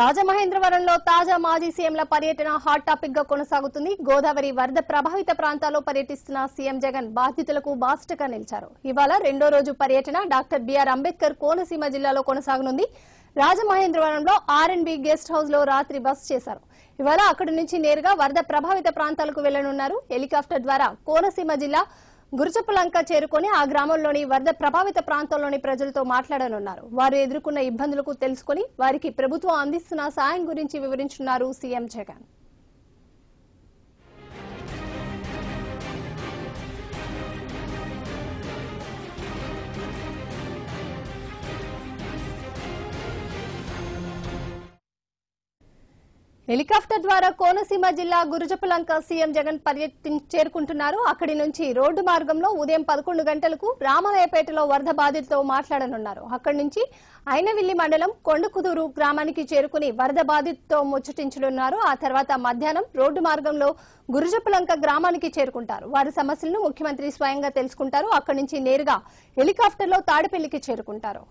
రాజమహేంద్రవరంలో తాజా మాజీ సీఎంల పర్యటన హాట్ టాపిక్గా కొనసాగుతుంది. గోదావరి వరద ప్రభావిత ప్రాంతాల్లో పర్యటిస్తున్న సీఎం జగన్ బాధితులకు బాస్టగా నిలిచారు. ఇవాళ రెండో రోజు పర్యటన డాక్టర్ బిఆర్ అంబేద్కర్ కోనసీమ జిల్లాలో కొనసాగనుంది. రాజమహేంద్రవరంలో ఆర్ఎన్బి గెస్ట్ హౌస్లో రాత్రి బస్ చేశారు. ఇవాళ అక్కడి నుంచి నేరుగా వరద ప్రభావిత ప్రాంతాలకు వెళ్ళనున్నారు. హెలికాప్టర్ ద్వారా కోనసీమ జిల్లా గురుచప్పలంక చేరుకొని ఆ గ్రామంలోని వరద ప్రభావిత ప్రాంతంలోని ప్రజలతో మాట్లాడనున్నారు. వారు ఎదుర్కొన్న ఇబ్బందులకు తెలుసుకొని వారికి ప్రభుత్వం అందిస్తున్న సాయం గురించి వివరించున్నారు సీఎం జగన్. హెలికాప్టర్ ద్వారా కోనసీమ జిల్లా గురుజపులంక సీఎం జగన్ పర్యటన చేరుకుంటున్నారు. అక్కడి నుంచి రోడ్డు మార్గంలో ఉదయం పదకొండు గంటలకు రామలయపేటలో వరద బాధితులతో మాట్లాడనున్నారు. అక్కడి నుంచి అయినవిల్లి మండలం కొండకుదూరు గ్రామానికి చేరుకుని వరద బాధితులతో ముచ్చటించనున్నారు. ఆ తర్వాత మధ్యాహ్నం రోడ్డు మార్గంలో గురుజపులంక గ్రామానికి చేరుకుంటారు. వారి సమస్యలను ముఖ్యమంత్రి స్వయంగా తెలుసుకుంటారు. అక్కడి నుంచి నేరుగా హెలికాప్టర్లో తాడిపల్లికి చేరుకుంటారు.